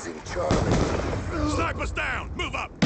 Losing Charlie. Snipers down! Move up!